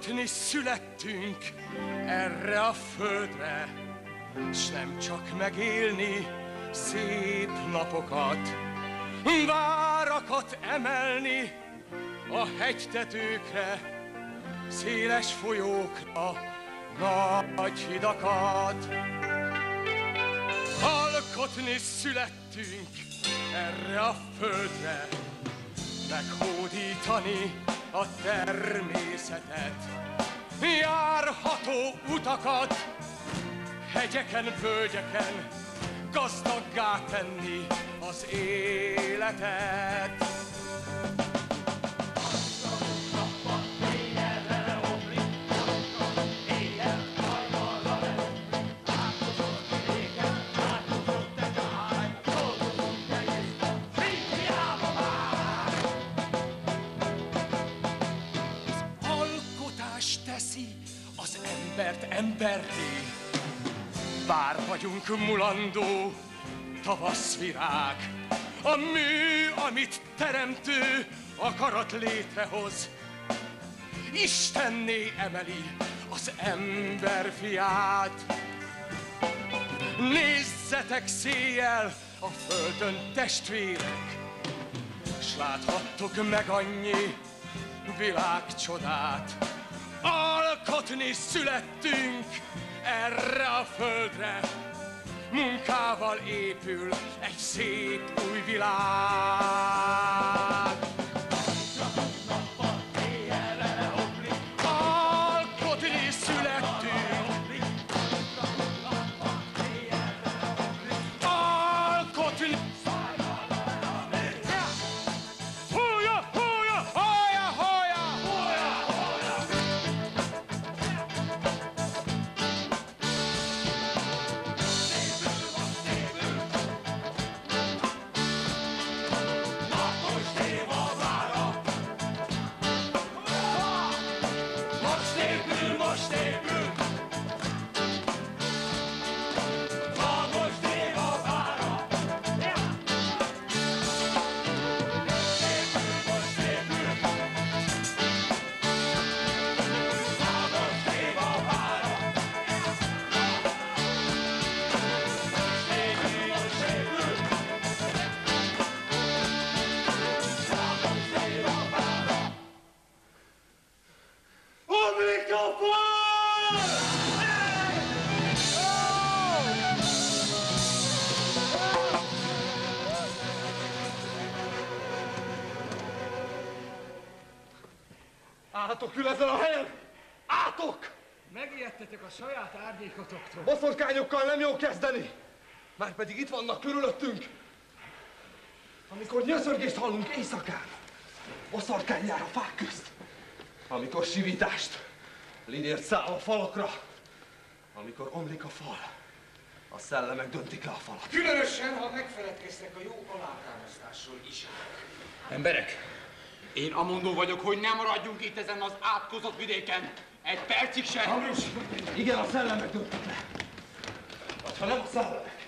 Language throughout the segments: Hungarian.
Alkotni születtünk erre a földre, s nem csak megélni szép napokat, várakat emelni a hegytetőkre, széles folyókra, nagy hidakat. Alkotni születtünk erre a földre, meghódítani a természetet, járható utakat, hegyeken, völgyeken, gazdaggá tenni az életet. Emberté. Bár vagyunk mulandó tavaszvirág, a mű, amit teremtő akarat létrehoz, Istenné emeli az ember fiát. Nézzetek széjjel a földön testvérek, s láthattok meg annyi világcsodát, Alkotni születtünk erre a földre, munkával épül egy szép új világ. Átok ül ezen a helyen! Átok! Megijedtetek a saját árnyékotoktól. Boszorkányokkal nem jó kezdeni! Már pedig itt vannak körülöttünk. Amikor nyöszörgést hallunk éjszakán, boszorkány jár a fák közt. Amikor sivítást, linért száll a falakra. Amikor omlik a fal, a szellemek döntik le a falat. Különösen, ha megfeledkeztek a jó alátámasztásról is. Emberek, én amondó vagyok, hogy nem maradjunk itt ezen az átkozott vidéken. Egy percig sem. Ambrus, igen, a szellemek döntik le. Vagy ha nem a szellemek,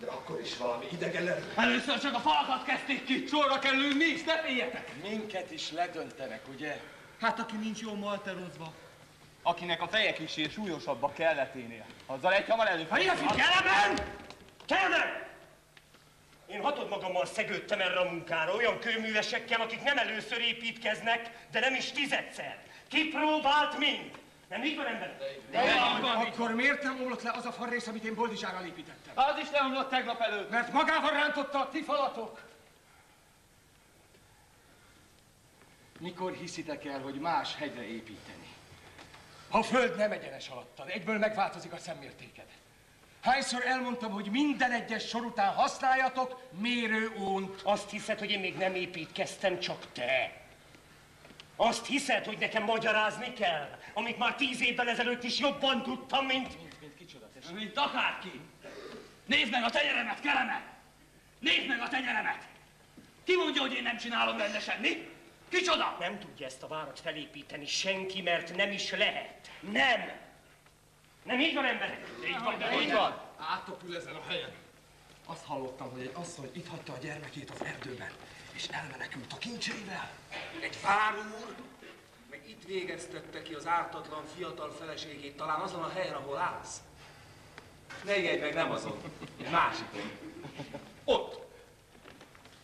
de akkor is valami idegen erő. Először csak a falakat kezdték ki, sorra kell ülni, és ne féljetek. Minket is ledöntenek, ugye? Hát aki nincs jó malterozva. Akinek a feje kicsi és súlyosabb a kelleténél. Azzal egy hamar elő. Ha ilyen Kelemen! Kelemen! Én hatod magammal szegődtem erre a munkára, olyan kőművesekkel, akik nem először építkeznek, de nem is tizedszer. Kipróbált mind. Nem így van, ember? De, de, de Akkor miért nem omlott le az a farrész, amit én Boldizsárral építettem? Az is leomlott tegnap előtt. Mert magával rántotta a ti falatok. Mikor hiszitek el, hogy más hegyre építeni? Ha a föld nem egyenes alattad, egyből megváltozik a szemmértéked. Hányszor elmondtam, hogy minden egyes sor után használjatok mérőónt. Azt hiszed, hogy én még nem építkeztem, csak te. Azt hiszed, hogy nekem magyarázni kell, amit már tíz évvel ezelőtt is jobban tudtam, mint... Mint, mint kicsoda, tessék. Mint akárki. Nézd meg a tenyeremet, Keleme! Nézd meg a tenyeremet! Ki mondja, hogy én nem csinálom rendesen, mi? Kicsoda? Nem tudja ezt a várat felépíteni senki, mert nem is lehet. Nem! Nem így van, emberek? Így van, de így van. Átok ül ezen a helyen. Azt hallottam, hogy egy asszony itt hagyta a gyermekét az erdőben, és elmenekült a kincseivel. Egy várúr meg itt végeztette ki az ártatlan fiatal feleségét talán azon a helyen, ahol állsz. Ne ijedj meg, nem azon. Másikon. Ott.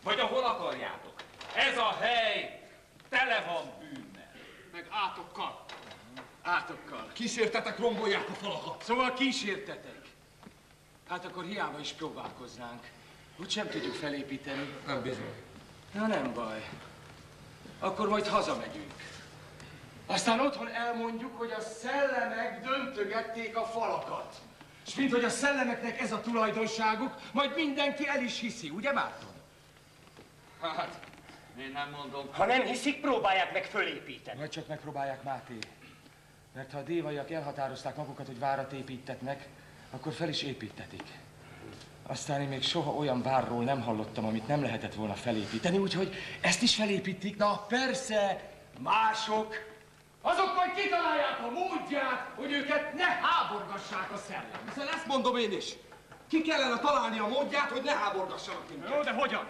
Vagy ahol akarjátok. Ez a hely tele van bűnnel. Meg átokkal. Átokkal. Kísértetek, rombolják a falakat. Szóval kísértetek. Hát akkor hiába is próbálkoznánk. Úgy sem tudjuk felépíteni. Nem bizony. Na nem baj. Akkor majd hazamegyünk. Aztán otthon elmondjuk, hogy a szellemek döntögették a falakat. És mint hogy a szellemeknek ez a tulajdonságuk, majd mindenki el is hiszi, ugye Márton? Hát, én nem mondom. Ha nem hiszik, próbálják meg fölépíteni. Vagy csak megpróbálják Máté. Mert ha a dévaiak elhatározták magukat, hogy várat építetnek, akkor fel is építetik. Aztán én még soha olyan várról nem hallottam, amit nem lehetett volna felépíteni, úgyhogy ezt is felépítik. Na persze, mások, azok majd kitalálják a módját, hogy őket ne háborgassák a szellem. Hiszen ezt mondom én is. Ki kellene találni a módját, hogy ne háborgassanak minket. Jó, de hogyan?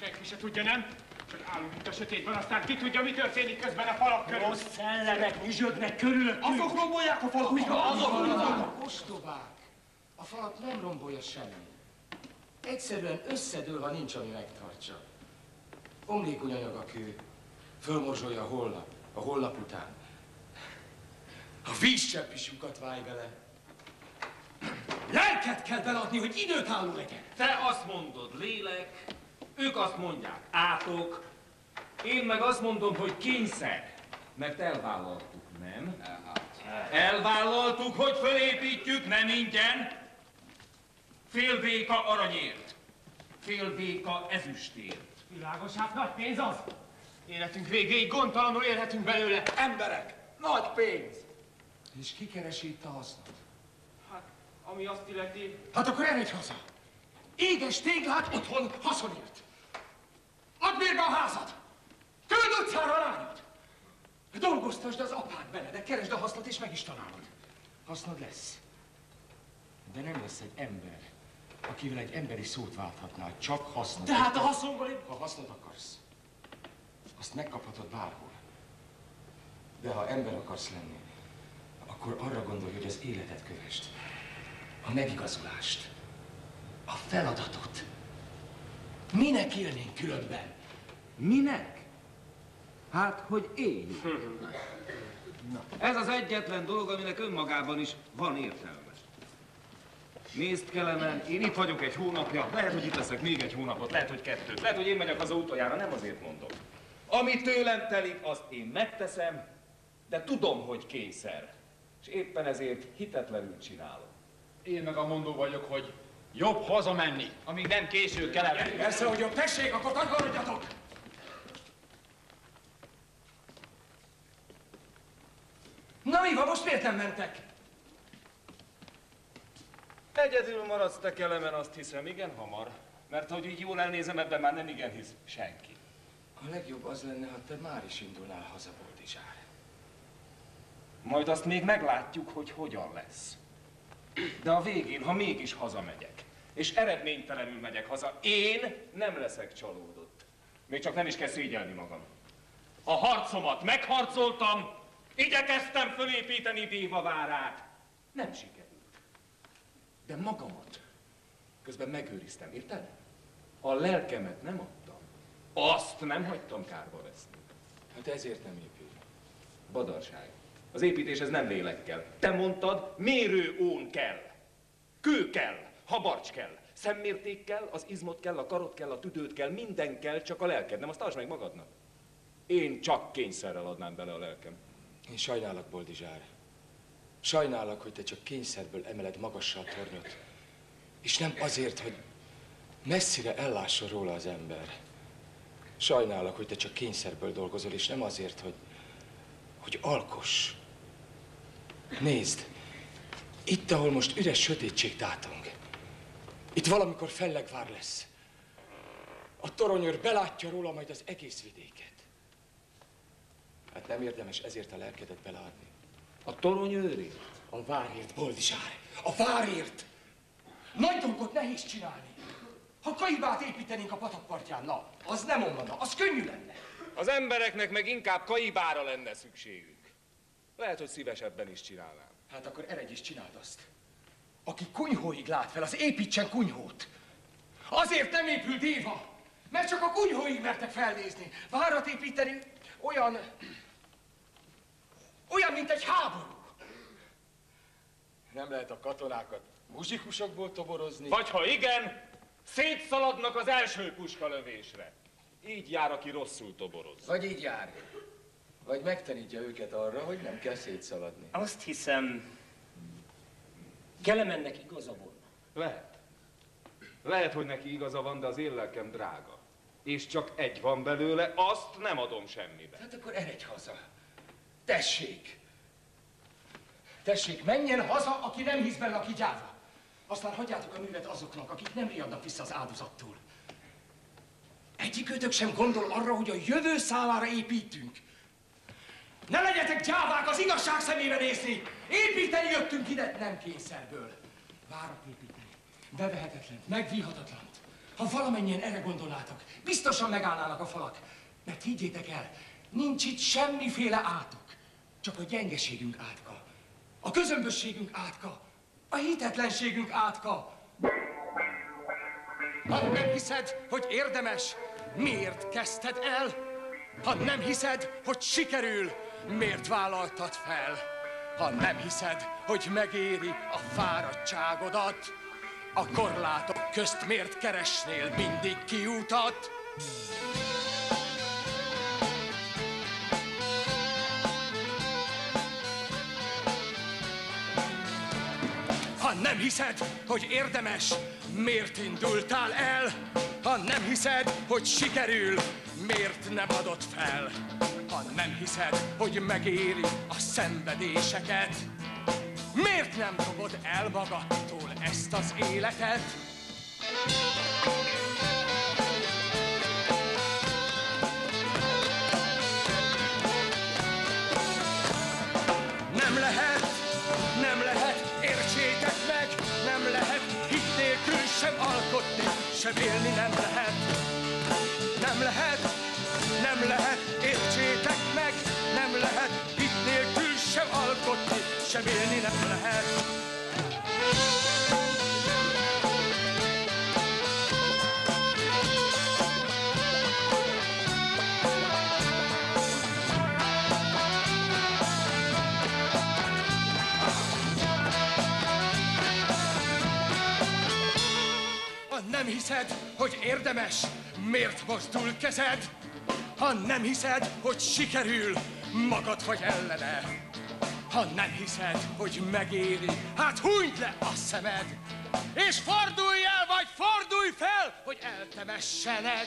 Senki se tudja, nem? Csak állunk itt a sötétben, aztán ki tudja, mi történik közben a falak körül. Rossz szellemek nyüzsögnek körülöttünk. Azok rombolják a falakat. Azok Azok ostobák. A falat nem rombolja semmi. Egyszerűen összedől, ha nincs, ami megtartsa. Omlékony anyag a kő. Fölmorzsolja a hollap, a hollap után. A vízcsepp is lyukat válj bele. Lelket kell beladni, hogy időtálló legyen. Te azt mondod, lélek, ők azt mondják, átok, én meg azt mondom, hogy kényszer, mert elvállaltuk, nem? Elvállaltuk, hogy fölépítjük, nem ingyen. Fél béka aranyért, fél béka ezüstért. Világos, hát nagy pénz az. Életünk végéig gondtalanul élhetünk belőle. Emberek, nagy pénz. És ki keresi itt a hasznot? Hát, ami azt illeti, Hát akkor eredj haza. Édes téglát otthon haszonért. Add mérbe a házat. Küld utcára a lányod. Dolgoztasd az apád bele, de keresd a hasznot és meg is találod. Hasznod lesz. De nem lesz egy ember, akivel egy emberi szót válthatnál, csak hasznot. tehát a haszonból én... Ha hasznot akarsz, azt megkaphatod bárhol. De ha ember akarsz lenni, akkor arra gondolj, hogy az életet kövesd. A megigazulást. A feladatot. Minek élnénk különben? Minek? Hát, hogy éljük. Ez az egyetlen dolog, aminek önmagában is van értelme. Nézd, Kelemen, én itt vagyok egy hónapja, lehet, hogy itt leszek még egy hónapot, lehet, hogy kettőt, lehet, hogy én megyek haza utoljára, nem azért mondom. Ami tőlem telik, azt én megteszem, de tudom, hogy kényszer. És éppen ezért hitetlenül csinálom. Én meg a mondó vagyok, hogy jobb hazamenni, amíg nem késő kelem. Persze, hogy jobb tessék, akkor takarodjatok! Na mi van, most miért nem mentek? Egyedül maradsz te, Kelemen, azt hiszem, igen hamar. Mert hogy így jól elnézem, ebben már nem igen hisz senki. A legjobb az lenne, ha te már is indulnál haza, Boldizsár. Majd azt még meglátjuk, hogy hogyan lesz. De a végén, ha mégis hazamegyek, és eredménytelenül megyek haza, én nem leszek csalódott. Még csak nem is kell szégyelni magam. A harcomat megharcoltam, igyekeztem fölépíteni Déva várát. Nem sikerült. De magamat közben megőriztem, érted? A lelkemet nem adtam. Azt nem hagytam kárba veszni. Hát ezért nem épül. Badarság. Az építéshez nem lélekkel. Te mondtad, mérőón kell. Kő kell, habarcs kell, szemmérték kell, az izmot kell, a karot kell, a tüdőt kell, minden kell, csak a lelked. Nem azt tartsd meg magadnak. Én csak kényszerrel adnám bele a lelkem. Én sajnálok, Boldizsár. Sajnálok, hogy te csak kényszerből emeled magassá a tornyot. És nem azért, hogy messzire ellásson róla az ember. Sajnálok, hogy te csak kényszerből dolgozol, és nem azért, hogy, hogy alkos. Nézd, itt, ahol most üres sötétség tátong, itt valamikor fellegvár lesz. A toronyőr belátja róla majd az egész vidéket. Hát nem érdemes ezért a lelkedet beleadni. A torony őri? A várért, Boldizsár! A várért! Nagy dolgot nehéz csinálni. Ha kaibát építenénk a patakpartján, na, az nem omlana, az könnyű lenne. Az embereknek meg inkább kaibára lenne szükségük. Lehet, hogy szívesebben is csinálnám. Hát akkor eredj is csináld azt. Aki kunyhóig lát fel, az építsen kunyhót. Azért nem épül Déva, mert csak a kunyhóig mertek felnézni. Várat építeni olyan... olyan, mint egy háború. Nem lehet a katonákat muzsikusokból toborozni. Vagy ha igen, szétszaladnak az első puskalövésre. Így jár, aki rosszul toboroz. Vagy így jár. Vagy megtanítja őket arra, hogy nem kell szétszaladni. Azt hiszem, Kelemennek igaza volna. Lehet. Lehet, hogy neki igaza van, de az én lelkem drága. És csak egy van belőle, azt nem adom semmibe. Hát akkor eredj haza. Tessék! Tessék, menjen haza, aki nem hisz benne, aki gyáva. Aztán hagyjátok a művet azoknak, akik nem riadnak vissza az áldozattól. Egyikőtök sem gondol arra, hogy a jövő számára építünk. Ne legyetek gyávák az igazság szemébe nézni! Építeni jöttünk ide, nem kényszerből. Várat építeni. Bevehetetlen, megvíhatatlan. Ha valamennyien erre gondolnátok, biztosan megállnának a falak. Mert higgyétek el, nincs itt semmiféle átok. Csak a gyengeségünk átka. A közömbösségünk átka. A hitetlenségünk átka. Ha nem hiszed, hogy érdemes, miért kezdted el? Ha nem hiszed, hogy sikerül, miért vállaltad fel? Ha nem hiszed, hogy megéri a fáradtságodat, a korlátok közt miért keresnél mindig kiutat? Nem hiszed, hogy érdemes, miért indultál el? Ha nem hiszed, hogy sikerül, miért nem adod fel? Ha nem hiszed, hogy megéri a szenvedéseket, miért nem dobod el magadtól ezt az életet? Nem lehet, alkotni, sem élni nem lehet. Nem lehet, nem lehet, értsétek meg, nem lehet, hit nélkül sem alkotni, sem élni nem lehet. Nem hiszed, hogy érdemes, miért mozdul kezed? Ha nem hiszed, hogy sikerül, magad vagy ellene. Ha nem hiszed, hogy megéri, hát hunyd le a szemed, és fordulj el, vagy fordulj fel, hogy eltemessenek.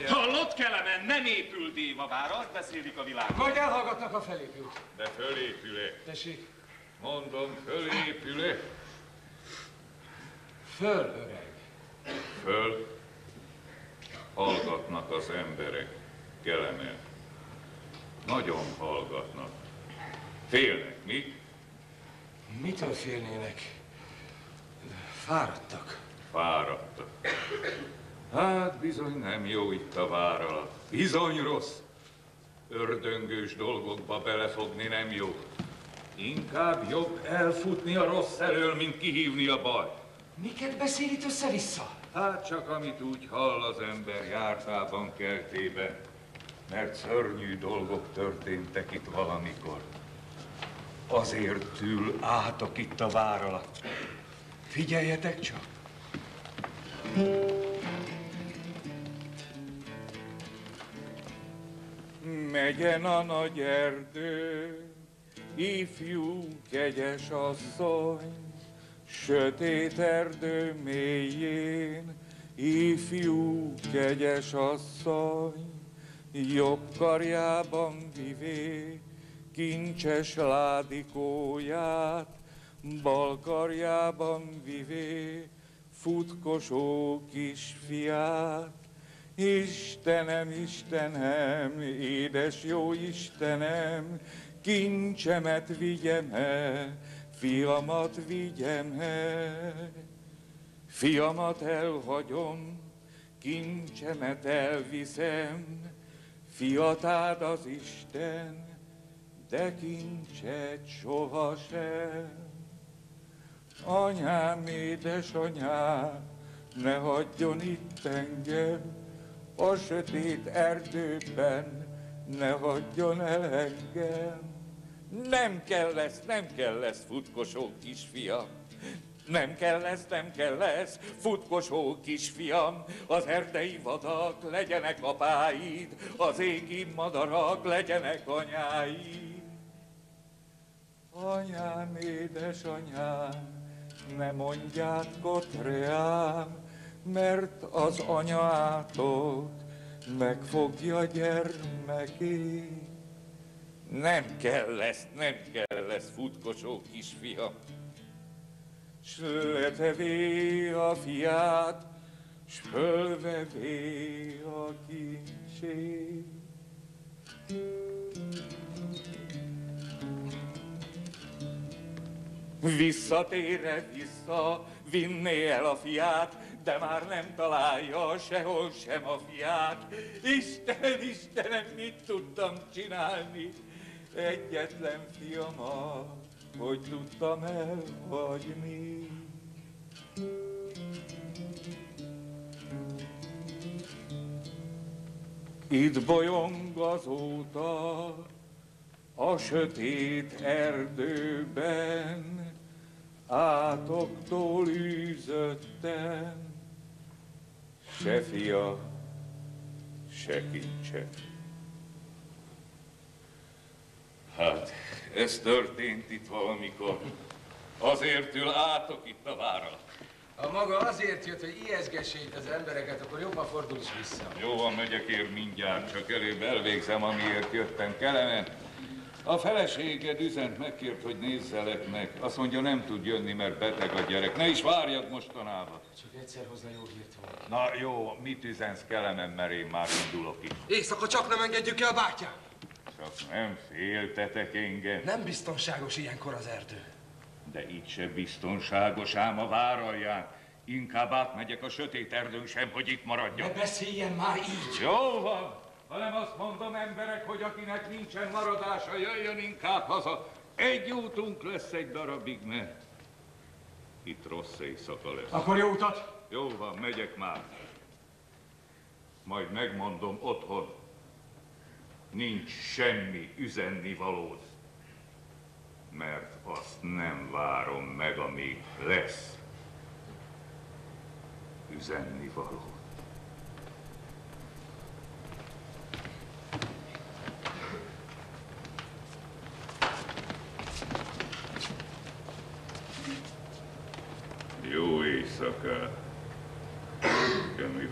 Jár, Hallott, Kelemen, nem épül Dévavár, azt beszélik a világon. Vagy elhallgatnak a felépült. de fölépül-e? Tessék, Mondom, fölépül-e? föl, öreg. Föl. Hallgatnak az emberek, Kelemen. Nagyon hallgatnak. Félnek, mi? Mitől félnének? Fáradtak. Fáradtak. Hát bizony nem jó itt a vár alatt. Bizony rossz. Ördöngős dolgokba belefogni nem jó. Inkább jobb elfutni a rossz elől, mint kihívni a baj. Miket beszél itt össze-vissza? Hát csak amit úgy hall az ember jártában kertébe, mert szörnyű dolgok történtek itt valamikor. Azért ül átok itt a vár alatt. Figyeljetek csak! Megyen a nagy erdő, ifjú kegyes asszony, sötét erdő mélyén, ifjú kegyes asszony, jobb karjában vivé, kincses ládikóját, bal karjában vivé, futkosó kisfiát. Istenem, Istenem, édes jó Istenem, kincsemet vigyem el, fiamat vigyem el. Fiamat elhagyom, kincsemet elviszem, fiat áld az Isten, de kincset sohasem. Anyám, édesanyám, ne hagyjon itt engem, a sötét erdőben, ne hagyjon el engem. Nem kell lesz, nem kell lesz, futkosó kisfiam. Nem kell lesz, nem kell lesz, futkosó kisfiam, az erdei vadak legyenek apáid, az égi madarak legyenek anyáid. Anyám, édesanyám, ne mondjátok reám, mert az anyátot megfogja gyermeké. Nem kell lesz, nem kell lesz, futkosó kisfiam. S letevé a fiát, s fölvevé a kincsét. Visszatére vissza, vinné el a fiát, de már nem találja sehol sem a fiát. Istenem, Istenem, mit tudtam csinálni? Egyetlen fiamat, hogy tudtam elhagyni. Itt bolyong azóta a sötét erdőben, átoktól űzöttem, se fia, se kincse. Hát, ez történt itt valamikor. Azért ül átok itt a vára. Ha maga azért jött, hogy ijeszgesse itt az embereket, akkor jobban fordul is vissza. Jó van, megyek ér mindjárt, csak előbb elvégzem, amiért jöttem. Kellemen, a feleséged üzent megkért, hogy nézzelek meg. Azt mondja, nem tud jönni, mert beteg a gyerek. Ne is várjad mostanában. Csak egyszer hozna jó hírt. Na jó, mit üzensz Kelemen, mert én már indulok itt. Éjszaka csak nem engedjük el bátyám. Csak nem féltetek engem. Nem biztonságos ilyenkor az erdő. De itt se biztonságos ám a vár alján. Inkább átmegyek a sötét erdőn sem, hogy itt Ne maradjak. beszéljen már így! Jó van, hanem azt mondom emberek, hogy akinek nincsen maradása, jöjjön inkább haza. Egy útunk lesz egy darabig, mert itt rossz éjszaka lesz. Akkor jó utat! Jó van, megyek már. Majd megmondom otthon. Nincs semmi üzenni valód. Mert azt nem várom meg, amíg lesz üzenni való. Jó éjszakát, Kemi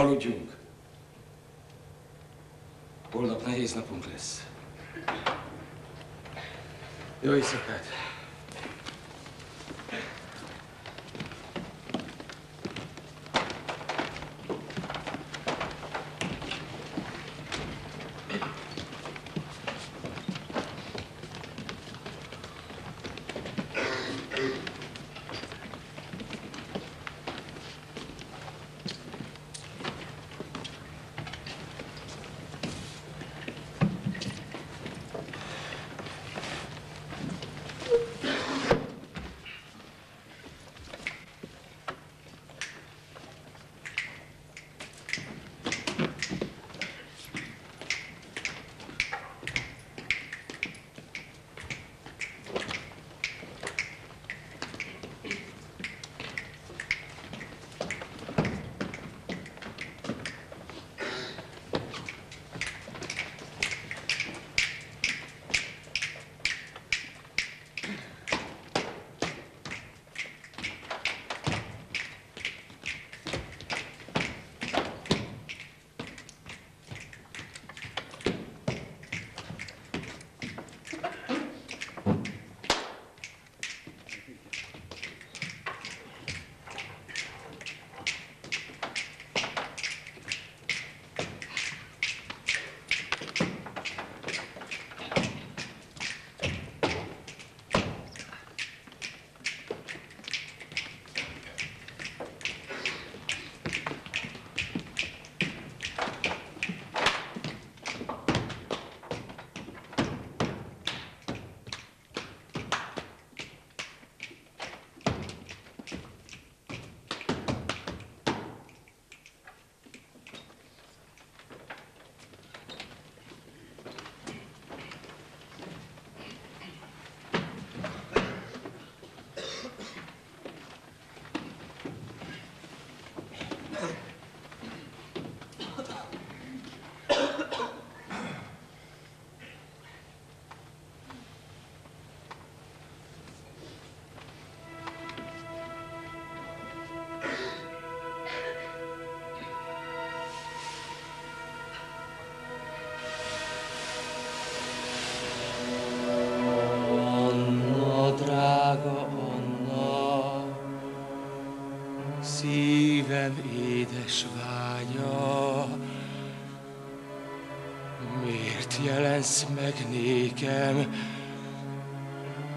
Aludjunk. Holnap nehéz napunk lesz. Jó éjszakát!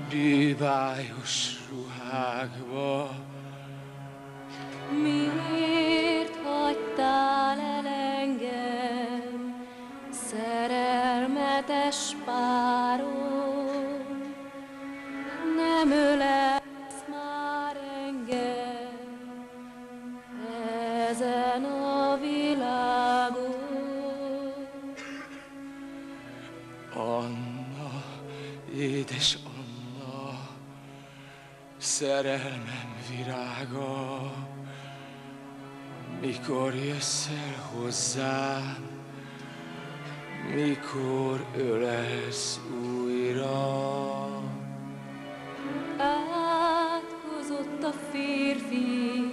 Vivai-os. Szerelmem virága, mikor jössz el hozzám, mikor ölelsz újra. Átkozott a férfi,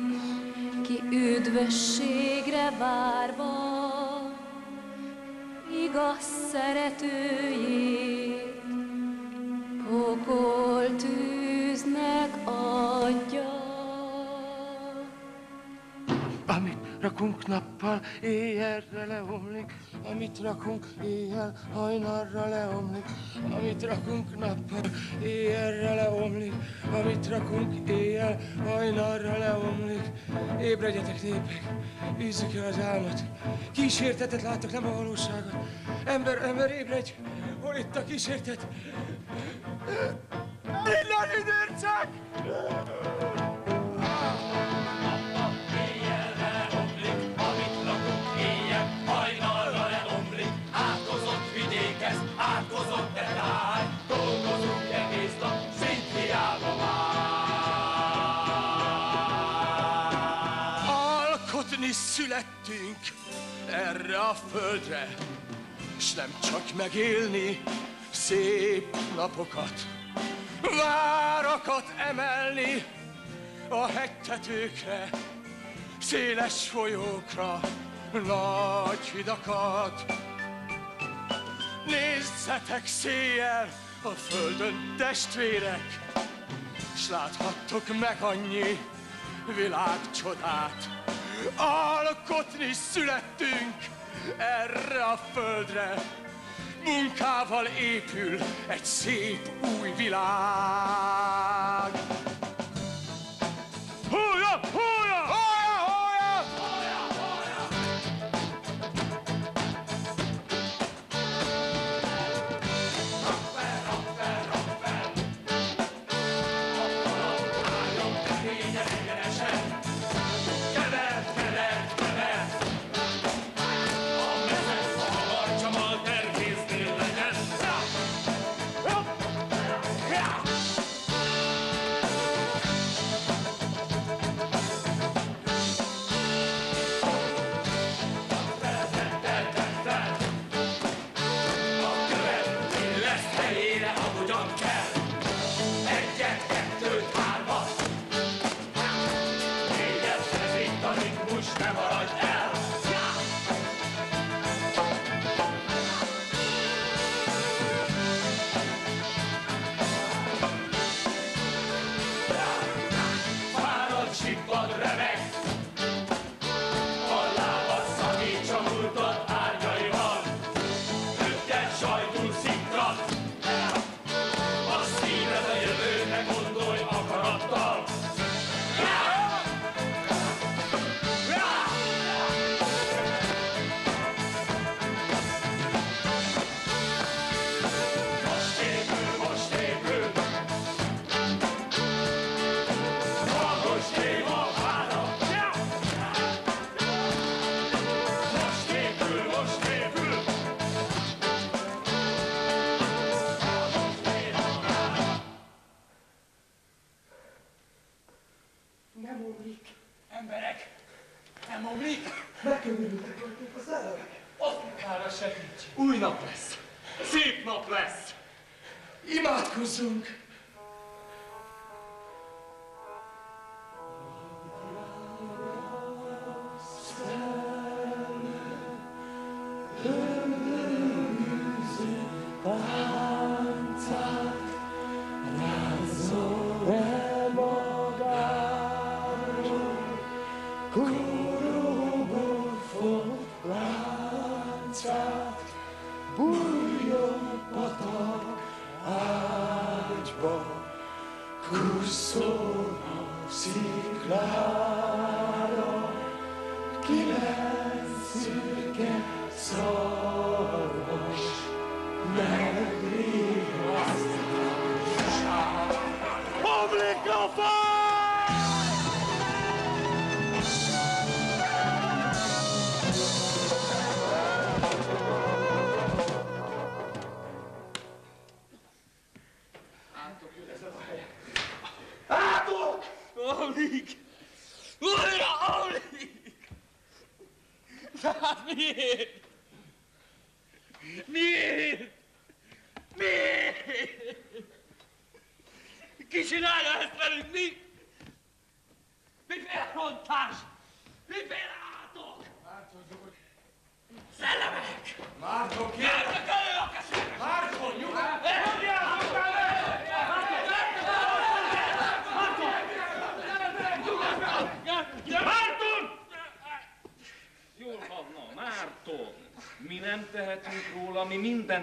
ki üdvösségre várva, igaz szeretőjét, rakunk nappal, éjjelre leomlik, amit rakunk éjjel, hajnalra leomlik, amit rakunk nappal, éjjelre leomlik, amit rakunk éjjel, hajnalra leomlik. Ébredjetek népek, űzzük el az álmat, kísértetet láttak, nem a valóságot. Ember, ember, ébredj, hol itt a kísértet? Innen üdörcek! Erre a földre, s nem csak megélni szép napokat, várakat emelni a hegytetőkre, széles folyókra, nagy hidakat. Nézzetek széjjel a földön testvérek, s láthattok meg annyi világcsodát. Alkotni születtünk erre a földre, munkával épül egy szép új világ. Húja, húja! Húja, Emberek, nem omlik. Megkönnyebbültek rajtunk a szellemek. Afrikára segíts. Új nap lesz. Szép nap lesz. Imádkozzunk.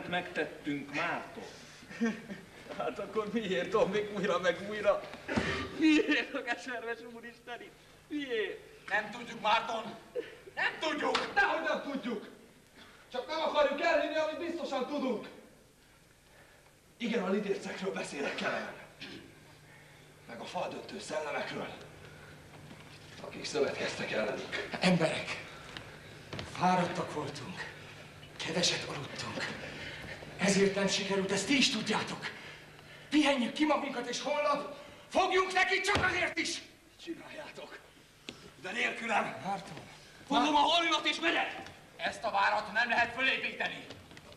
Megtettünk, Márton. Hát akkor miért omlik újra meg újra? Miért a keserves úristeni? Miért? Nem tudjuk, Márton! Nem tudjuk! Dehogy nem tudjuk! Csak nem akarjuk elhinni, amit biztosan tudunk. Igen, a lidércekről beszélek Kelemen. Meg a faldöntő szellemekről, akik szövetkeztek ellenük. Emberek, fáradtak voltunk, keveset aludtunk. Ezért nem sikerült, ezt ti is tudjátok. Pihenjük ki magunkat, és holnap fogjunk neki csak azért is. Csináljátok. De nélkülem. Márton, Fogom a holimat és megyek! Ezt a várat nem lehet fölépíteni.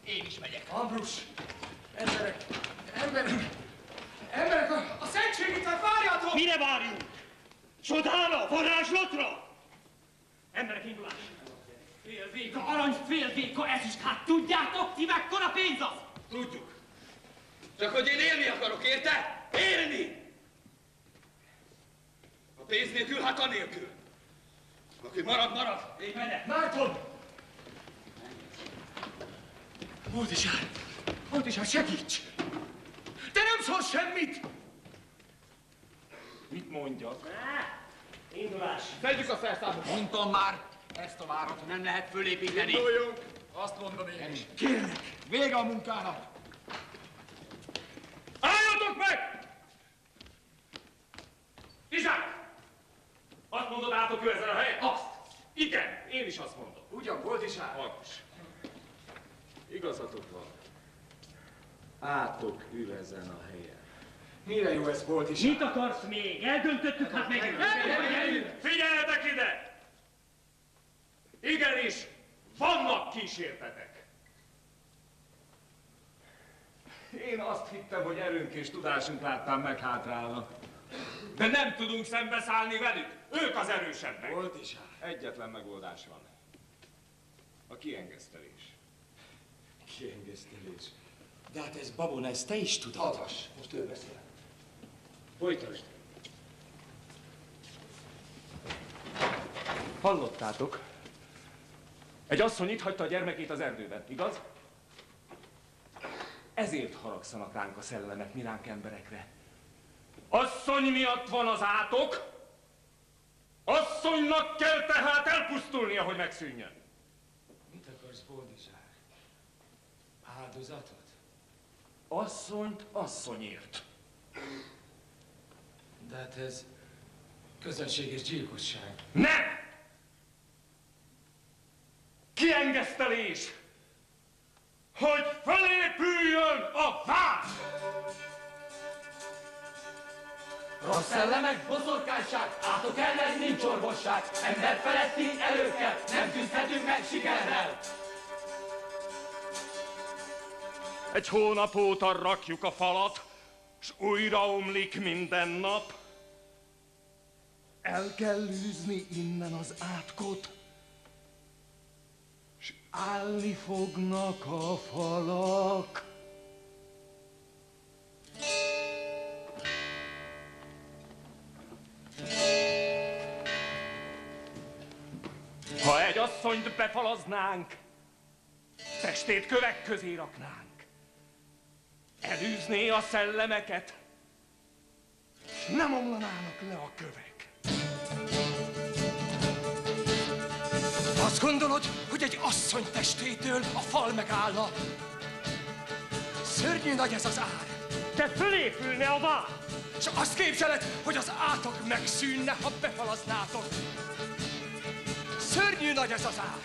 Én is megyek. Ambrus, emberek, emberek, emberek, a, a szentségitet várjátok! Mire várjunk? Csodára, varázslatra? Emberek indulás. Félvéka, arany félvéka, ezüst, hát tudjátok ti mekkora pénz az? Tudjuk. Csak hogy én élni akarok, érte? Élni! A pénz nélkül, hát anélkül. Aki marad, marad. Én megyek. Márton! Módisár, Módisár, segíts! Te nem szólsz semmit! Mit mondjak? Indulás. Tegyük a felszámot. Mondtam már, ezt a várat nem lehet fölépíteni. Induljunk. Azt mondom én is. Kérlek, vége a munkának! Álljatok meg! Izsák! Azt mondod, átok ő ezen a helyen? Azt! Igen! Én is azt mondom. Ugyan, Boldisár? Markus. Igazatok van. Átok ül ezen a helyen. Mire jó ez, Boldisár? Mit akarsz még? Eldöntöttük, hát meg... Figyeljetek ide! Igenis, vannak kísértetek. Én azt hittem, hogy erőnk és tudásunk láttán meghátrálnak. De nem tudunk szembeszállni velük. Ők az erősebbek. Boldisár. Egyetlen megoldás van. A kiengesztelés. Kiengesztelés. De hát ez babona, ezt te is tudod. Hallgass, most ő beszél. Folytasd. Hallottátok? Egy asszony itt hagyta a gyermekét az erdőben, igaz? Ezért haragszanak ránk a szellemek, mi ránk emberekre. Asszony miatt van az átok? Asszonynak kell tehát elpusztulnia, hogy megszűnjön. Mit akarsz, Boldisár? Áldozatot? Asszonyt asszonyért. De hát ez közönséges gyilkosság. Nem! Kiengesztelés! Hogy felépüljön a váz! Rossz szellemek, boszorkányság, átok ellen nincs orvosság, ember feletti erőkkel nem küzdhetünk meg sikerrel. Egy hónap óta rakjuk a falat, s újra omlik minden nap. El kell űzni innen az átkot, állni fognak a falak. Ha egy asszonyt befalaznánk, testét kövek közé raknánk, elűzné a szellemeket, nem omlanának le a kövek. Azt gondolod, hogy egy asszony testétől a fal megállna? Szörnyű nagy ez az ár. De fölépülne a vár! És azt képzeled, hogy az átok megszűnne, ha befalaznátok. Szörnyű nagy ez az ár.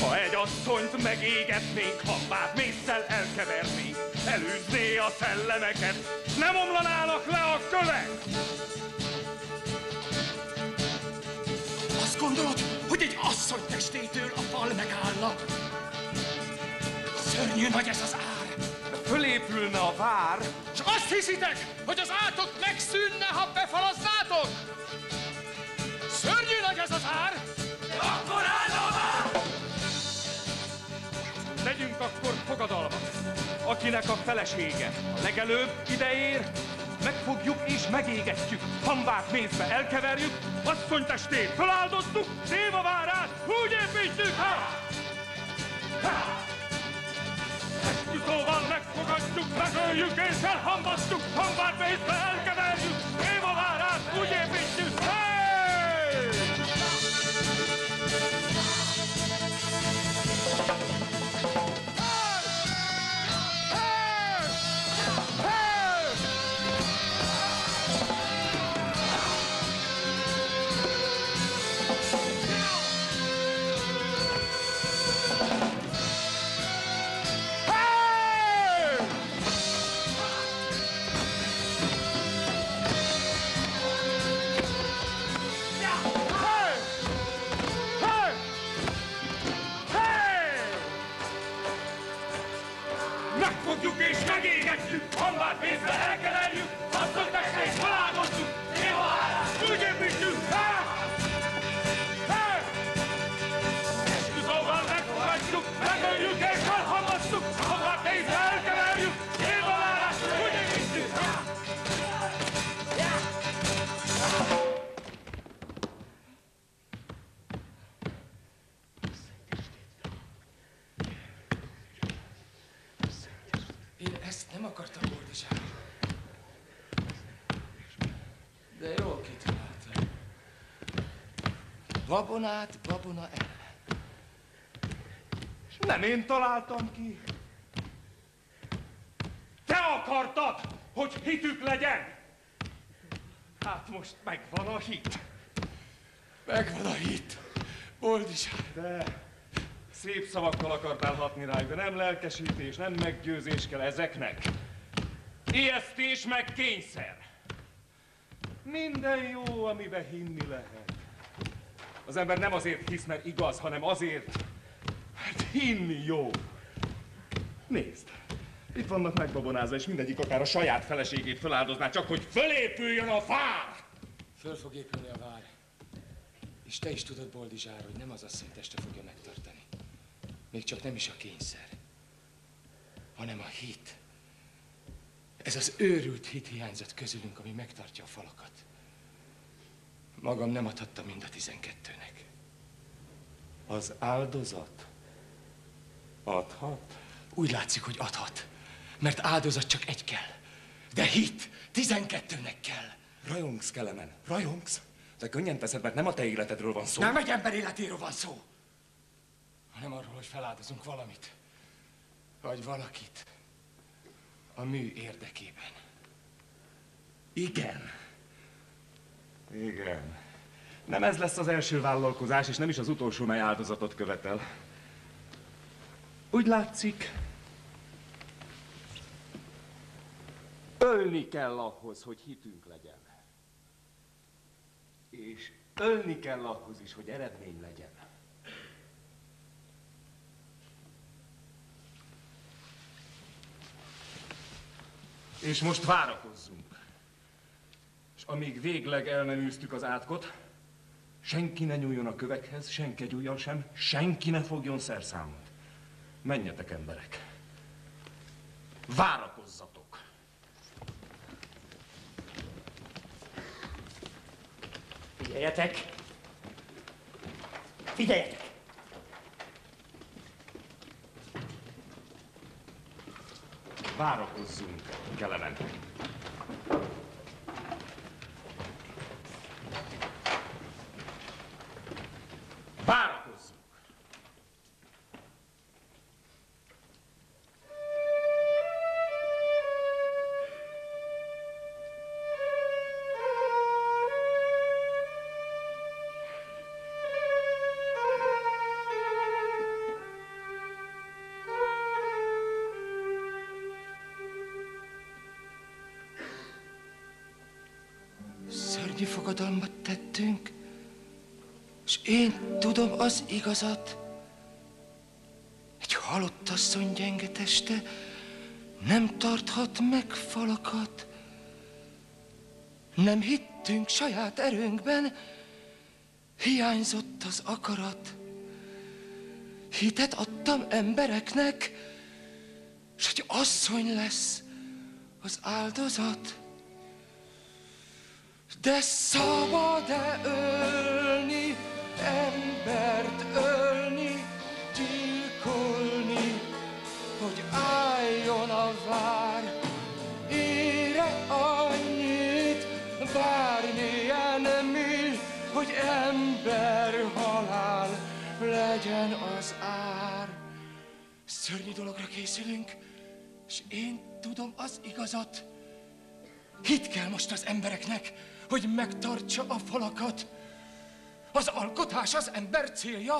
Ha egy asszonyt megégetnénk, hamvát mészsel elkevernénk, elűzné a szellemeket, nem omlanának le a kövek! Azt gondolod, hogy egy asszony testétől a fal megállna? Szörnyű nagy ez az ár. Fölépülne a vár, És azt hiszitek, hogy az átok megszűnne, ha befalazzátok? Szörnyű nagy ez az ár. Akkor állna a vár! Tegyünk akkor fogadalmat. Akinek a felesége legelőbb ideér, megfogjuk és megégetjük, hambát mézbe elkeverjük, asszony testét feláldoztuk, Déva várát úgy építjük! Ha! Ha! Esküszóval megfogadjuk, megöljük és elhambasztjuk, hambát mézbe elkeverjük, Déva várát úgy építjük! Megégetjük, hambát mézbe elkeverjük, asszony Babonát babona el. Nem én találtam ki. Te akartad, hogy hitük legyen. Hát most megvan a hit. Megvan a hit. Boldizsár. De szép szavakkal akartál hatni rájuk, de nem lelkesítés, nem meggyőzés kell ezeknek. Ijesztés meg kényszer. Minden jó, amiben hinni lehet. Az ember nem azért hisz, mert igaz, hanem azért, mert hinni jó. Nézd, itt vannak megbabonázva, és mindegyik akár a saját feleségét feláldozná, csak hogy fölépüljön a vár! Föl fog épülni a vár. És te is tudod, Boldizsár, hogy nem az asszony teste fogja megtartani. Még csak nem is a kényszer, hanem a hit. Ez az őrült hit hiányzott közülünk, ami megtartja a falakat. Magam nem adhattam mind a tizenkettőnek. Az áldozat adhat? Úgy látszik, hogy adhat. Mert áldozat csak egy kell. De hit tizenkettőnek kell. Rajongsz, Kelemen, rajongsz? Te könnyen teszed, mert nem a te életedről van szó. Nem egy ember életéről van szó, hanem arról, hogy feláldozunk valamit. Vagy valakit. A mű érdekében. Igen. Igen. Nem ez lesz az első vállalkozás, és nem is az utolsó, mely áldozatot követel. Úgy látszik, ölni kell ahhoz, hogy hitünk legyen. És ölni kell ahhoz is, hogy eredmény legyen. És most várakozzunk. És amíg végleg el nem űztük az átkot, senki ne nyúljon a kövekhez, senki egy ujjal sem, senki ne fogjon szerszámot. Menjetek, emberek. Várakozzatok. Figyeljetek! Figyeljetek! Várakozzunk, Kelemen. Fogadalmat tettünk, és én tudom az igazat. Egy halott asszony gyenge teste nem tarthat meg falakat. Nem hittünk saját erőnkben, hiányzott az akarat. Hitet adtam embereknek, s hogy asszony lesz az áldozat. De szabad-e ölni, embert ölni, gyilkolni, hogy álljon a vár, ére annyit, bármilyen mi, hogy ember halál legyen az ár. Szörnyű dologra készülünk, és én tudom az igazat. Hit kell most az embereknek, hogy megtartsa a falakat. Az alkotás az ember célja,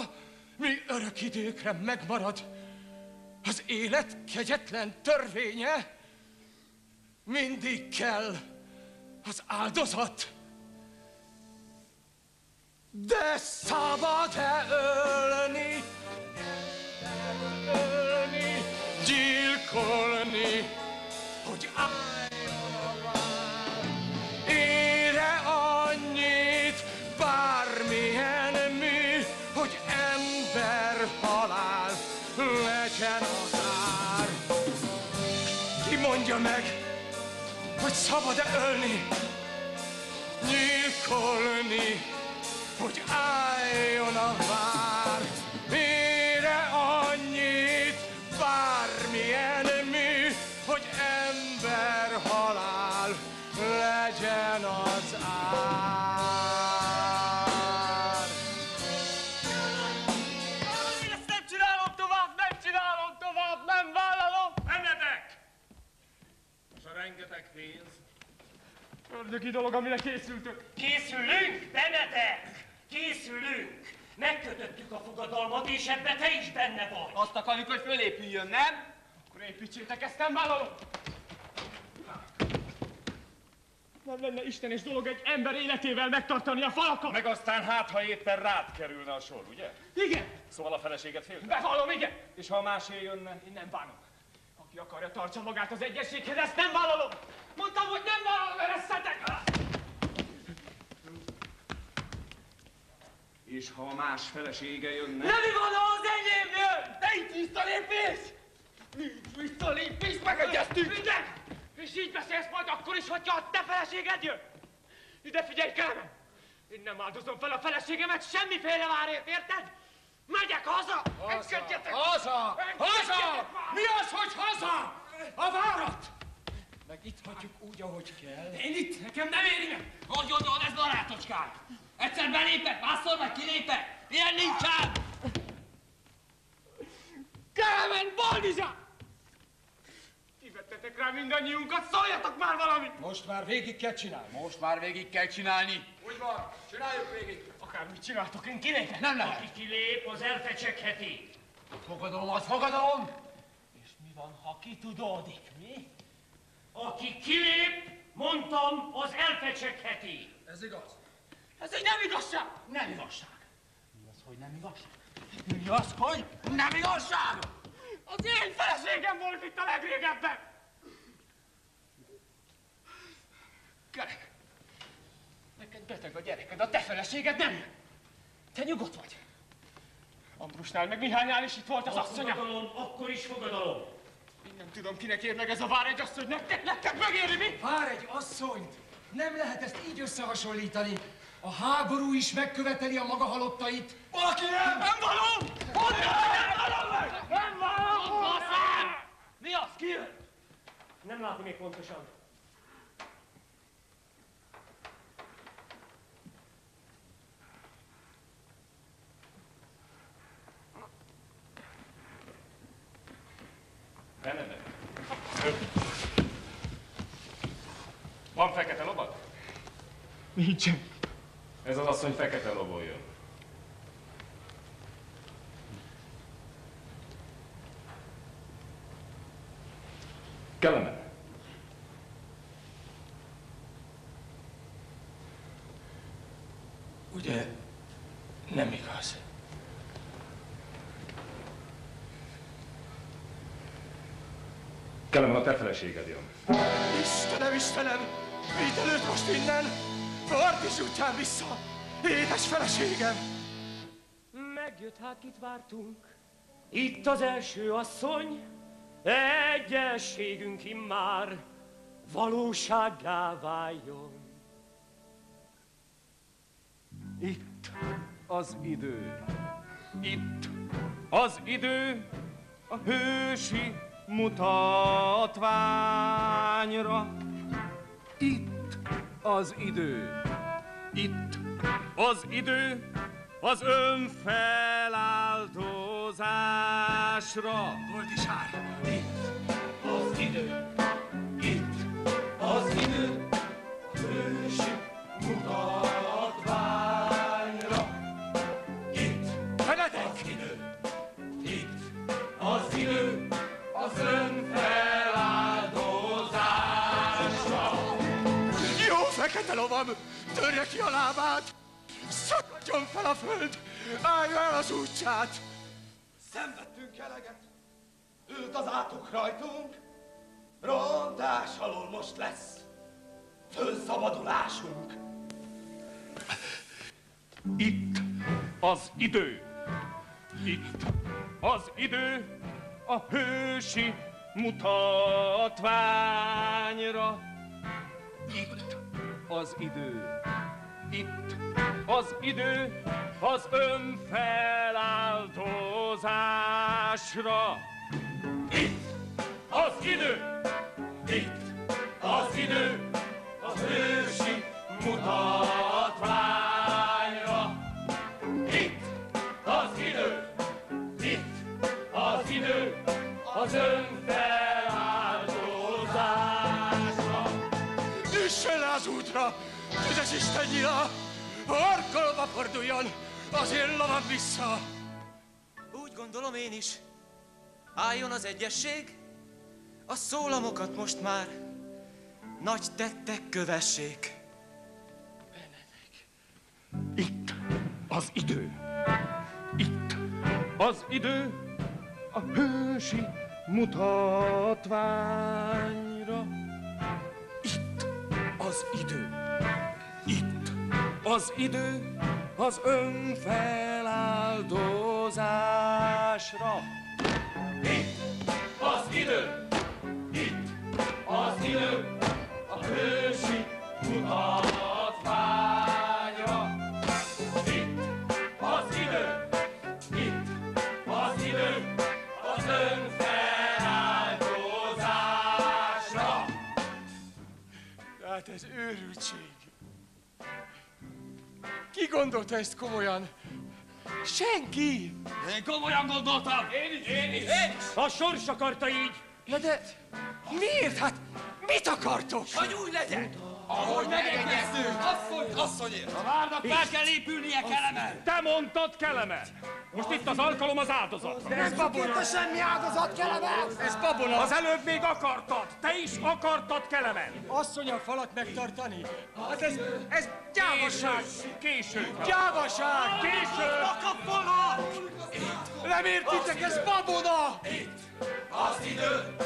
mi örök időkre megmarad. Az élet kegyetlen törvénye, mindig kell az áldozat. De szabad-e ölni, ölni, gyilkolni, legyen az ár. Ki mondja meg, hogy szabad-e ölni, nyilkolni, hogy álljon a vár. Ördögi dolog, amire készültök. Készülünk, Benedek! Készülünk! Megkötöttük a fogadalmat, és ebbe te is benne vagy. Azt akarjuk, hogy fölépüljön, nem? Akkor építsétek, ezt nem vállalom! Nem lenne istenes dolog egy ember életével megtartani a falakat! Meg aztán hát, ha éppen rád kerülne a sor, ugye? Igen! Szóval a feleséget fél. Bevallom, igen! És ha a másé jönne? Én nem bánom. Aki akarja, tartsa magát az egyességhez, ezt nem vállalom! Mondtam, hogy nem vállalom, mert eszetek! És ha a más felesége jönne? Nem igaz, ha az enyém jön! Nincs visszalépés! Nincs visszalépés, megegyeztünk! Minden! És így beszélsz majd akkor is, hogyha a te feleséged jön! Ide figyelj, Kelemen! Én nem áldozom fel a feleségemet semmiféle várért, érted? Megyek haza! Engedjetek! Haza! Haza! Már! Mi az, hogy haza? A várat! Meg itt hagyjuk úgy, ahogy kell. Én itt, nekem nem éri meg! Hogy gondolod, ez barátocskán? Egyszer belépek, másszor meg kilépek! Ilyen nincsen! Kelemen Baldizsák! Kivettetek rá mindannyiunkat, szóljatok már valamit! Most már végig kell csinálni. Most már végig kell csinálni. Úgy van, csináljuk végig. Akármit csináltok, én kilépek. Nem lehet. Aki kilép, az elfecsegheti. Fogadalom az fogadalom. És mi van, ha kitudódik, mi? Aki kilép, mondtam, az elfecsegheti. Ez igaz. Ez egy nem igazság! Nem igazság. Mi az, hogy nem igazság? Mi az, hogy nem igazság? Az én feleségem volt itt a legrégebben! Kerek, neked beteg a gyereked, a te feleséged nem. Te nyugodt vagy. Ambrusnál meg Mihálynál is itt volt az A asszonya. fogadalom, akkor is fogadalom. Tudom, kinek ér meg ez a vár egy asszony, nektek, nektek megéri mi? Vár egy asszonyt! Nem lehet ezt így összehasonlítani. A háború is megköveteli a maga halottait. Valaki nem! Nem való! Hogy nem való meg! Nem való! Mi az, ki jön? nem látni még pontosan. Benedek. Van fekete lobad? Nincsen. Ez az asszony fekete lobon jön. Kelemen. Ugye nem igaz. Kelemen a te feleséged jön. Istenem, Istenem! Vidd előtt most innen! Partizs útján vissza! Édes feleségem! Megjött hát, kit vártunk. Itt az első asszony, egyességünk immár valósággá váljon. Itt az idő. Itt az idő a hősi mutatványra. Itt az idő. Itt az idő az önfeláldozásra. Boldisár! Az idő, itt az idő, a hősi lovam! Törje ki a lábát! Szakadjon fel a föld! Állja el az útját! Szenvedtünk eleget, ült az átok rajtunk, rontás alól most lesz fölszabadulásunk. Itt az idő. Itt az idő a hősi mutatványra. Itt az idő. Itt az idő az önfeláldozásra. Itt az idő. Itt az idő a hősi mutatványra. Tüzes Isten nyila! Harkolva forduljon! Az én lovam vissza! Úgy gondolom én is. Álljon az egyesség, a szólamokat most már nagy tettek kövessék. Itt az idő. Itt az idő a hősi mutatványra. Itt az idő. Itt az idő az önfeláldozásra. Itt az idő. Itt az idő a hősi mutatványra. Itt az idő, itt az idő az önfeláldozásra. Hát ez őrültség. Ki gondolta ezt komolyan? Senki! Én komolyan gondoltam! Én is, én is. A sors akarta így. Na de miért? Hát mit akartok? Hogy úgy legyen! Ahogy megegyeztünk! Asszony, asszonyért! A várnak fel kell épülnie, Kelemen! Te mondtad, Kelemen! Most itt az alkalom az áldozatra. Ez babona! semmi áldozat, Kelemen! Ez babona! Az előbb még akartad! Te is akartad, Kelemen! Asszony a falat megtartani? Hát ez, ez gyávaság! Késő! Gyávaság! Késő! A falat! Nem értitek, ez babona! Az idő,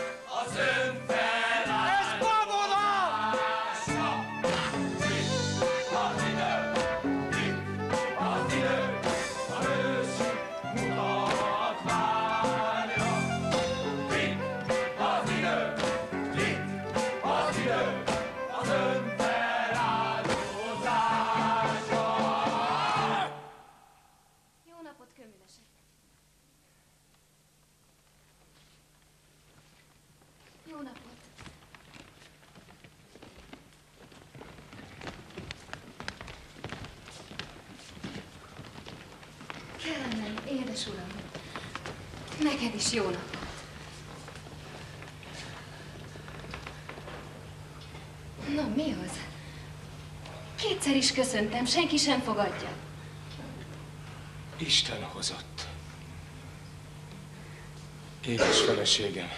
az önfeláldozásra. Ez babona! Édes uram, neked is jó napot. Na, mi az? Kétszer is köszöntem, senki sem fogadja. Isten hozott. Édes feleségem.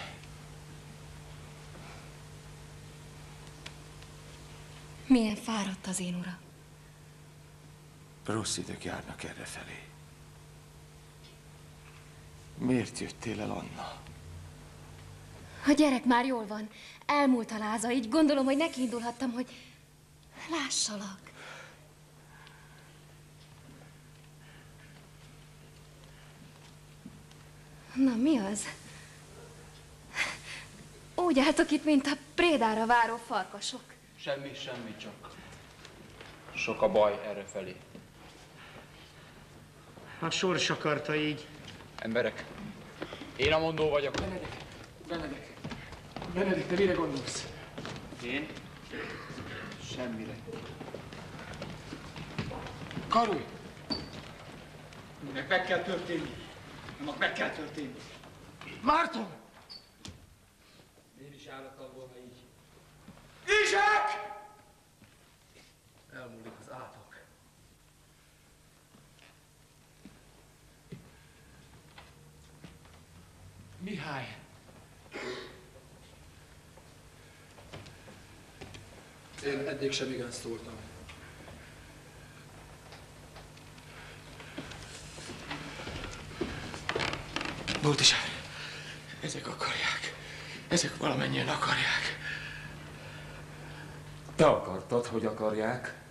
Milyen fáradt az én uram. Rossz idők járnak erre felé. Miért jöttél el, Anna? A gyerek már jól van. Elmúlt a láza, így gondolom, hogy nekiindulhattam, hogy lássalak. Na, mi az? Úgy álltok itt, mint a prédára váró farkasok. Semmi, semmi csak. Sok a baj erre felé. A sors akarta így. Emberek, én a mondó vagyok. Benedek, Benedek. Benedek, te mire gondolsz? Én? Semmire. Karolj! Ennek meg kell történni. Annak meg kell történni. Márton! Én is állottam volna így. Izsák! Elmúlik Mihály! Én eddig sem igen szóltam. Bótisár, ezek akarják. Ezek valamennyien akarják. Te akartad, hogy akarják?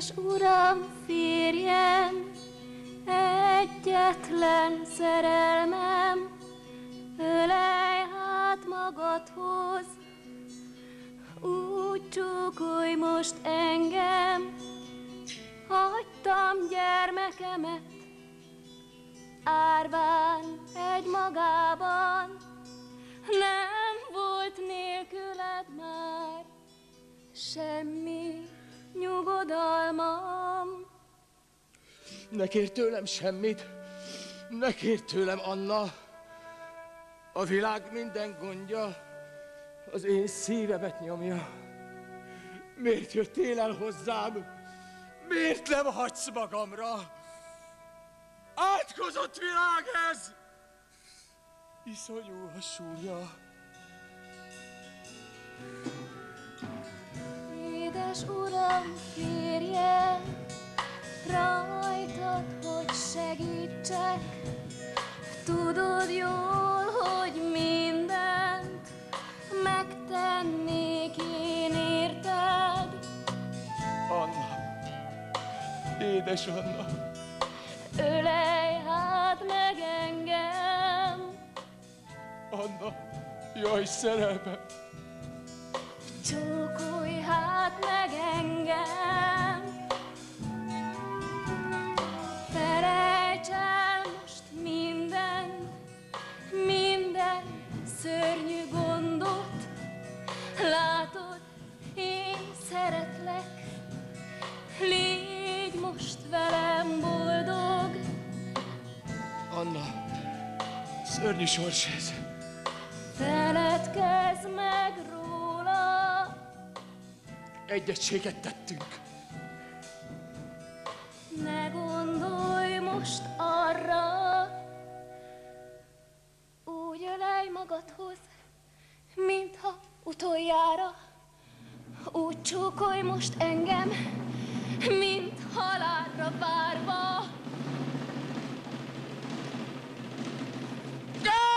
Édes uram, férjem, egyetlen szerelmem, ölej hát magadhoz, úgy csókolj most engem, hagytam gyermekemet, árván egy magában, nem volt nélküled már semmi nyugodalmam. Ne kérj tőlem semmit, ne kérj tőlem, Anna. A világ minden gondja az én szívemet nyomja. Miért jöttél el hozzám? Miért nem hagysz magamra? Átkozott világ ez! Iszonyú a súlya. Édes uram, férjem, rajtad, hogy segítsek. Tudod jól, hogy mindent megtennék én érted. Anna, édes Anna, Ölej hát meg engem, Anna, jaj, szerelmem. csókolj hát meg engem. Szeretlek, légy most velem boldog. Anna, szörnyű sors ez. Feledkezz meg róla, Egyességet tettünk. ne gondolj most arra, úgy ölej magadhoz, mintha utoljára. Úgy csókolj most engem, mint halálra várva. Ah!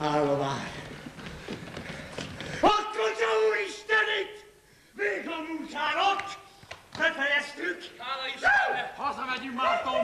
Állomár. Akkor úristenit! Vég a munkának! Befejeztük! Hála Istennek! Hazamegyünk, Márton!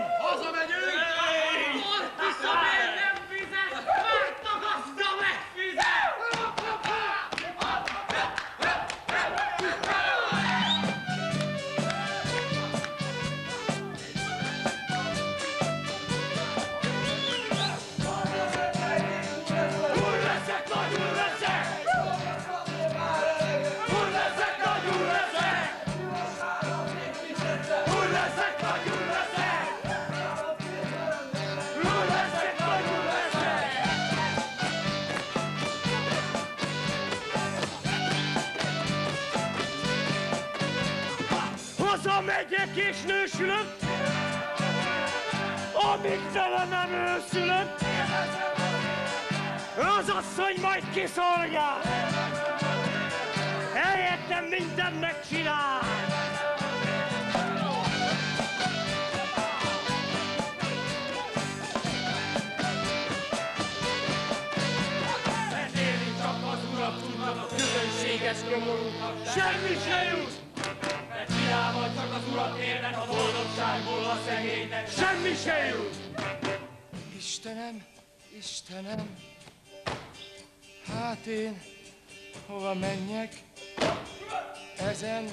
És nősülök, amíg tele nem őszülök, az asszony majd kiszolgál, helyettem mindent megcsinál. Csak az urak tudnak a közönséges. Semmi se jut! Az urak érnek a boldogságból a szegénynek. Semmi se jut! Istenem, Istenem, hát én hova menjek ezen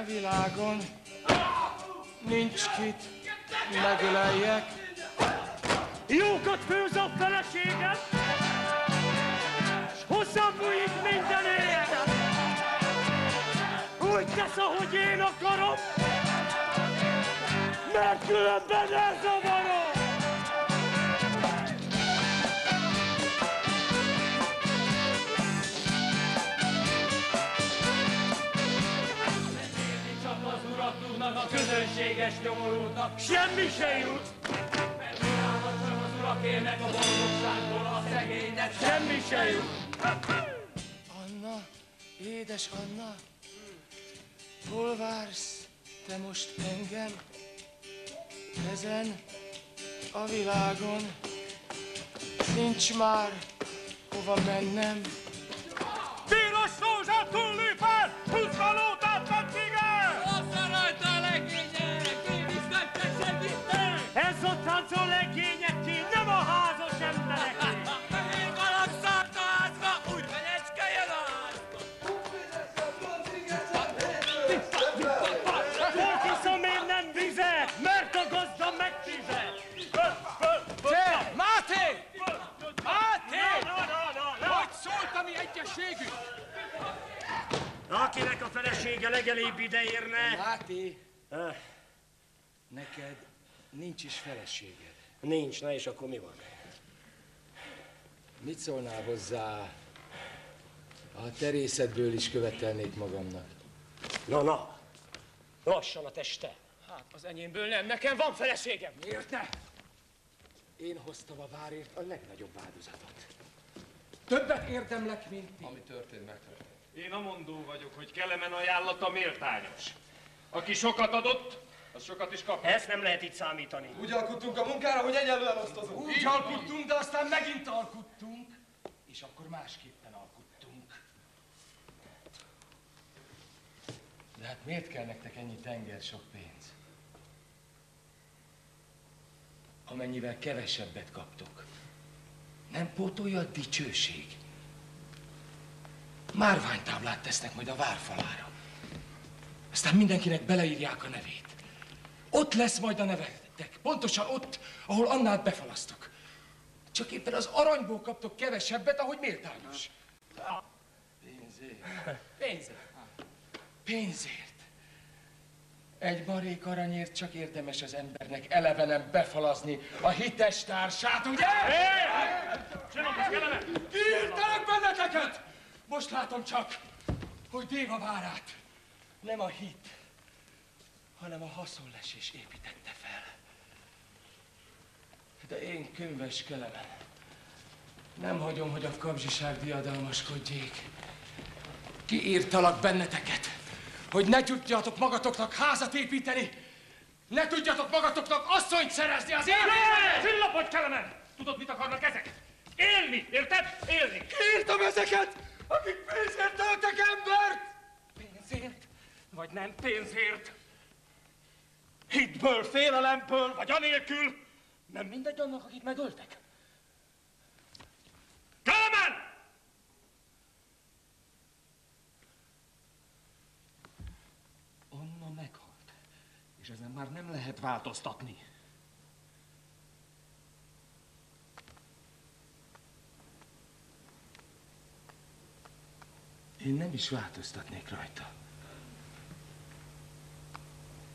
a világon? Nincs kit megöleljek. Jókat főz a feleségem, s hozzám bújik minden életem. Úgy tesz, ahogy én akarom, mert különben elzavarom. Tudnak a közönséges nyomorúknak. Semmi se jut, Mert csak az urak a boldogságból a szegénynek. Semmi se jut! Anna, édes Anna, hol vársz te most engem ezen a világon? Nincs már hova mennem. Piros Akinek a felesége legelébb ide érne, Máté, Eh, neked nincs is feleséged. nincs, na és akkor mi van? Mit szólnál hozzá, ha a terészetből is követelnék magamnak? Na, na, lassan a teste. Hát az enyémből nem, nekem van feleségem! Miért ne? Én hoztam a várért a legnagyobb áldozatot. Többet érdemlek, mint ti. Ami történt, megtörtént. Én a mondó vagyok, hogy Kelemen ajánlata méltányos. Aki sokat adott, az sokat is kap. Ezt nem lehet így számítani. Úgy alkuttunk a munkára, hogy egyenlően osztozunk. Úgy alkuttunk, de aztán megint alkuttunk, és akkor másképpen alkuttunk. De hát miért kell nektek ennyi tenger sok pénz? Amennyivel kevesebbet kaptok. Nem pótolja a dicsőség. Márványtáblát tesznek majd a várfalára. Aztán mindenkinek beleírják a nevét. Ott lesz majd a nevetek, pontosan ott, ahol annál befalasztok. Csak éppen az aranyból kaptok kevesebbet, ahogy méltányos. Pénzért. Pénzért. Pénzért. Egy marék aranyért csak érdemes az embernek elevenen befalazni a hites társát, ugye? Csinálom, Kelemen! Kiírtanak benneteket! Most látom csak, hogy Déva várát nem a hit, hanem a haszonlesés építette fel. De én könyves Kelemen. Nem hagyom, hogy a kapzsiság diadalmaskodjék. Kiírtalak benneteket, hogy ne tudjatok magatoknak házat építeni, ne tudjatok magatoknak asszonyt szerezni az életben! Csillapodj, Kelemen! Tudod, mit akarnak ezek? Élni, érted? Élni! Írtam ezeket, akik pénzért töltek embert! Pénzért? Vagy nem pénzért? Hitből, félelemből, vagy anélkül? Nem mindegy annak, akit megöltek? Kelemen! Anna meghalt, és ezen már nem lehet változtatni. Én nem is változtatnék rajta.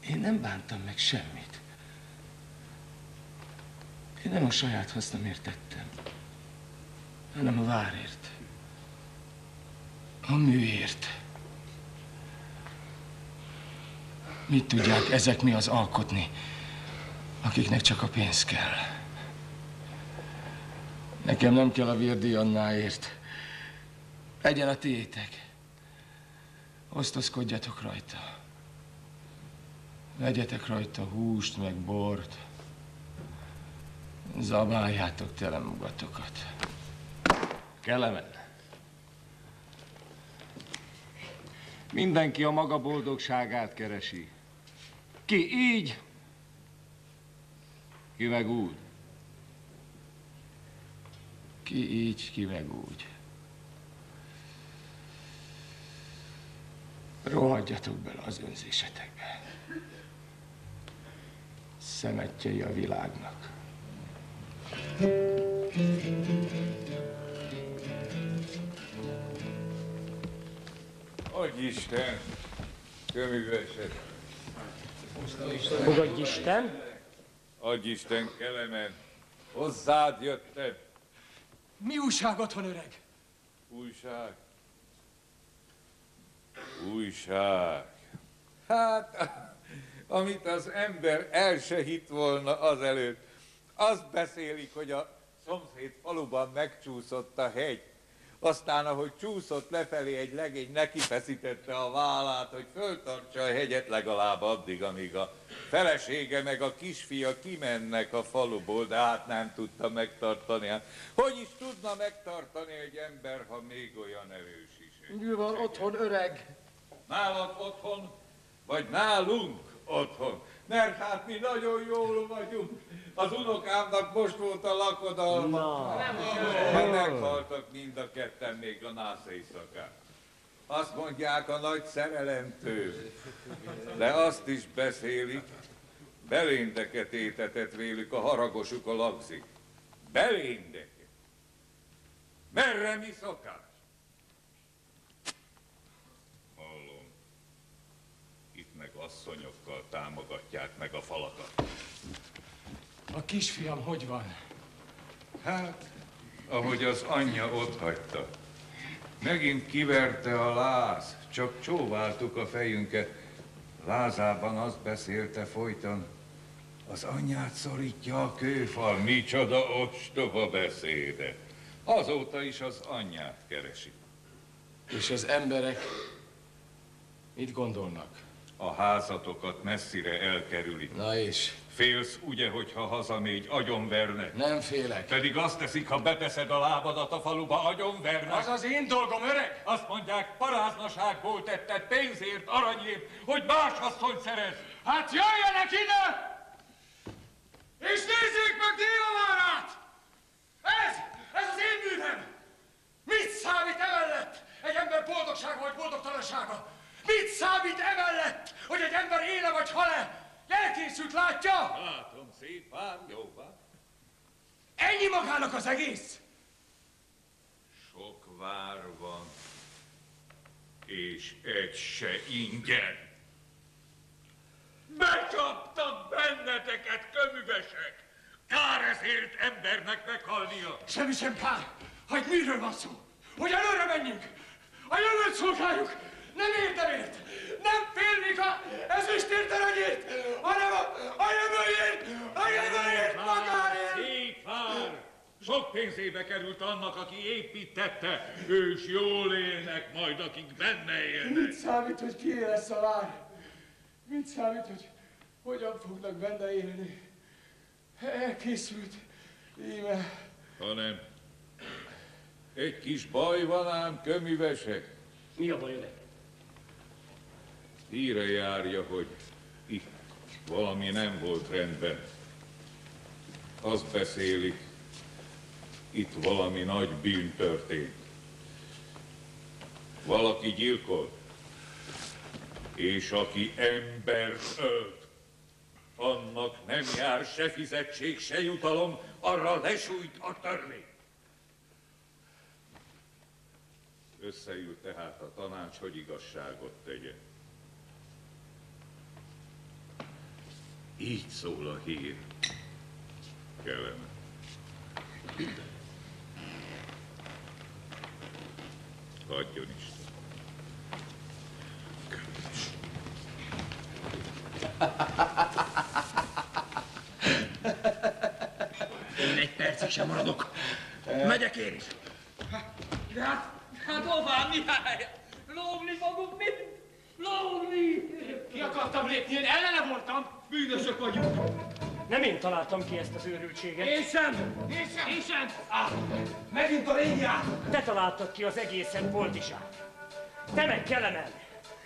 Én nem bántam meg semmit. Én nem a saját hasznomért tettem, hanem a várért. A műért. Mit tudják ezek mi az alkotni, akiknek csak a pénz kell? Nekem nem kell a vérdi Annáért. Egyen a tiétek. Osztozkodjatok rajta. Vegyetek rajta húst, meg bort. Zabáljátok tele magatokat. Kelemen. Mindenki a maga boldogságát keresi. Ki így, ki meg úgy. Ki így, ki meg úgy. Rohadjatok bele az önzésetekbe. Szemetjei a világnak. Adj Isten, köműveset. Fogadj Isten! Adj Isten, Kelemen. Hozzád jöttem. Mi újságot van, öreg? Újság. Újság. Hát, amit az ember el se hitt volna azelőtt. Azt beszélik, hogy a szomszéd faluban megcsúszott a hegy. Aztán, ahogy csúszott lefelé, egy legény nekifeszítette a vállát, hogy föltartsa a hegyet legalább addig, amíg a felesége meg a kisfia kimennek a faluból, de hát nem tudta megtartani. Hát, hogy is tudna megtartani egy ember, ha még olyan erős is? Van otthon, öreg? Nálad otthon, vagy nálunk otthon? Mert hát mi nagyon jól vagyunk. Az unokámnak most volt a lakodalma. Na. Meghaltak mind a ketten még a nász éjszakán. Azt mondják a nagy szerelemtől. De azt is beszélik, beléndeket étetett vélük a haragosuk a lagzik. Beléndeket. Merre mi szokás? Hallom. Itt meg asszonyokkal támogatják meg a falakat. A kisfiam hogy van? Hát, ahogy az anyja ott hagyta. Megint kiverte a láz, csak csóváltuk a fejünket. Lázában azt beszélte folyton, az anyját szorítja a kőfal, micsoda ostoba beszéde. Azóta is az anyját keresi. És az emberek mit gondolnak? A házatokat messzire elkerülik. Na és? Félsz, ugye, hogyha hazamégy, agyonvernek? Nem félek. Pedig azt teszik, ha beteszed a lábadat a faluba, agyonvernek. Az az én dolgom, öreg! Azt mondják, paráznaságból tetted pénzért, aranyért, hogy más asszony szerez. Hát jöjjenek ide! És nézzék meg Délavárát! Ez, ez az én művem! Mit számít emellett egy ember boldogsága vagy boldogtalansága? Mit számít emellett, hogy egy ember éle vagy hal-e? Elkészült, látja? Látom, szép pár, jó pár. Ennyi magának az egész? Sok vár van, és egy se ingyen. Becsaptak benneteket, köművesek! Kár ezért embernek meghalnia. Semmi sem kár. Hogy miről van szó? Hogy előre menjünk. A jövőt szolgáljuk. Nem érdemért. Nem félnék a ezüstért aranyért, hanem a, a jövőjét, a jövőjét magáért. Szép pár! Sok pénzébe került annak, aki építette. Ő is jól élnek majd, akik benne élnek. Mit számít, hogy ki lesz a vár? Mit számít, hogy hogyan fognak benne élni? Elkészült. Íme. Ha nem, Egy kis baj van ám, köművesek. Mi a baj neked? Híre járja, hogy itt valami nem volt rendben. Azt beszélik, itt valami nagy bűn történt. Valaki gyilkolt, és aki ember ölt, annak nem jár se fizetség, se jutalom, arra lesújt a törvény. Összeült tehát a tanács, hogy igazságot tegyen. Így szól a hír. Kellene. Adjon Isten. Én egy percig sem maradok. Megyek én is. De hát, hát hová, Mihály? Lógni fogunk mind! Lógni! Ki akartam lépni, én ellene voltam. Bűnösök vagyunk. Nem én találtam ki ezt az őrültséget. Én sem! Én sem! Én sem! Ah, Megint a lényját! Te találtad ki az egészet, Boldizsák. Te meg Kelemen.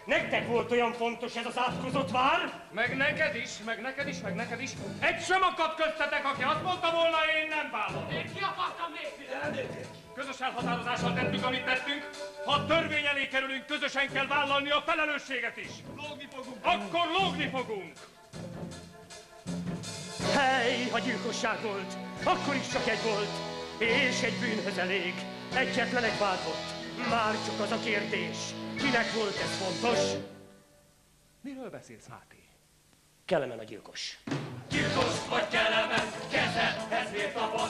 Nektek volt olyan fontos ez az átkozott vár? Meg neked is, meg neked is, meg neked is. Egy sem akadt köztetek, aki azt mondta volna, én nem vállalom. Én ki akartam lépni? Közös elhatározással tettük, amit tettünk. Ha a törvény elé kerülünk, közösen kell vállalni a felelősséget is. Lógni fogunk. Akkor lógni fogunk. Hely, ha gyilkosság volt, akkor is csak egy volt, és egy bűnhöz elég. Egyetlen egy vád volt. Már csak az a kérdés, kinek volt ez fontos? Miről beszélsz, Máté? Kelemen a gyilkos. Gyilkos vagy kelemen, kezedhez miért tapad?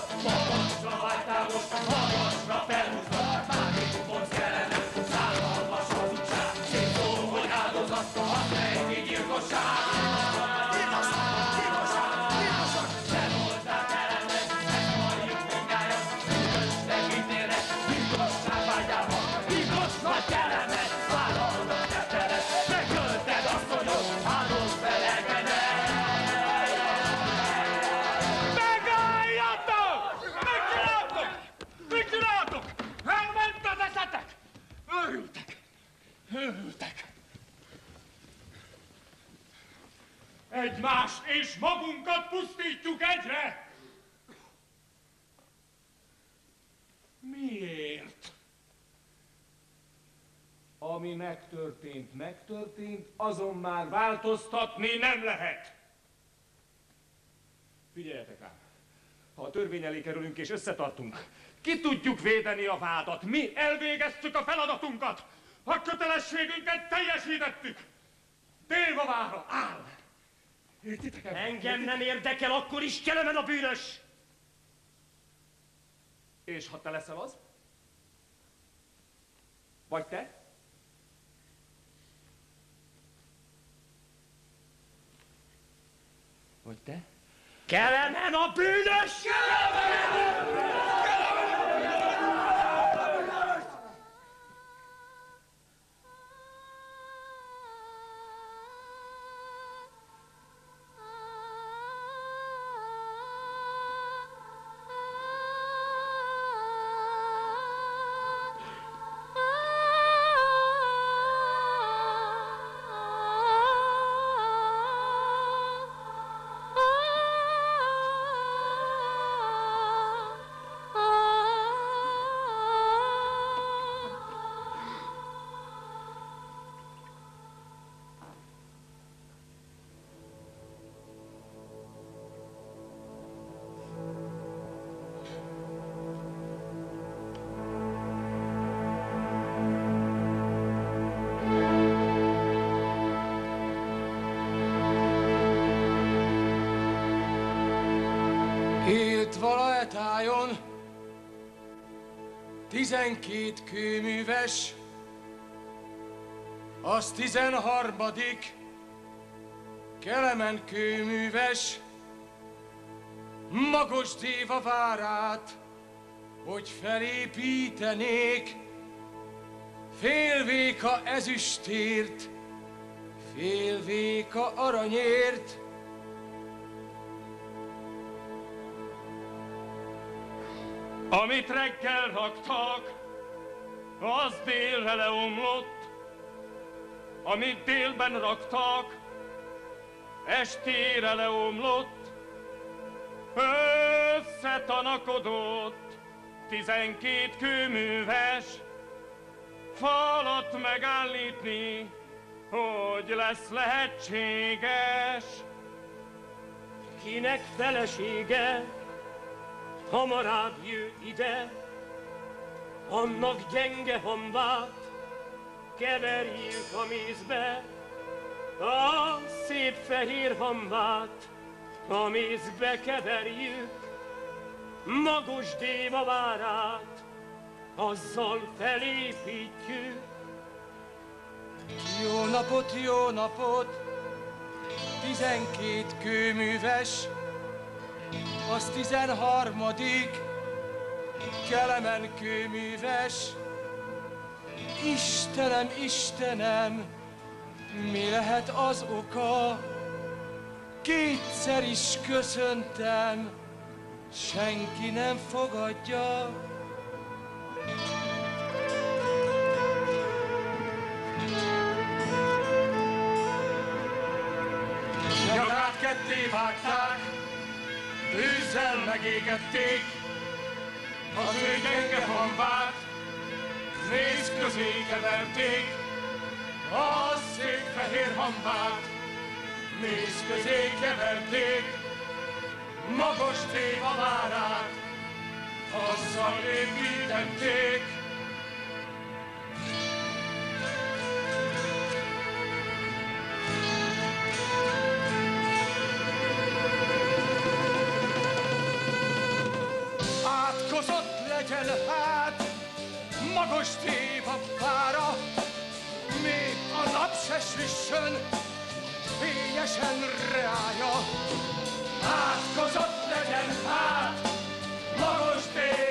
Egymást és magunkat pusztítjuk egyre! Miért? Ami megtörtént, megtörtént, azon már változtatni nem lehet. Figyeljetek ám! Ha a törvény elé kerülünk és összetartunk, ki tudjuk védeni a vádat. Mi elvégeztük a feladatunkat. A kötelességünket teljesítettük. Dévavára áll. Értitek el? Engem nem érdekel, akkor is Kelemen a bűnös! És ha te leszel az? Vagy te? Vagy te? Kelemen a bűnös! Élt tizenkét kőműves, az tizenharmadik Kelemen kőműves, Magos Déva várát, hogy felépítenék, félvéka ezüstért, félvéka aranyért, Amit reggel raktak, az délre leomlott, amit délben raktak, estére leomlott, összetanakodott, tizenkét kőműves, falat megállítni, hogy lesz lehetséges. Kinek felesége, hamarabb jő ide, annak gyenge hambát keverjük a mézbe, a szép fehér hambát a mézbe keverjük, magos déva várát, azzal felépítjük. Jó napot, jó napot, tizenkét kőműves, az tizenharmadik, Kelemen kőműves. Istenem, Istenem, mi lehet az oka? Kétszer is köszöntem, senki nem fogadja. Nyakát ketté vágták, tűzzel megégették, az ő gyenge hambát méz közé keverték, a szép fehér hambát méz közé keverték, magos téva várát azzal építették. magos tép a fára, még a nap se süssön, fényesen reája. Átkozott legyen hát, magos tép!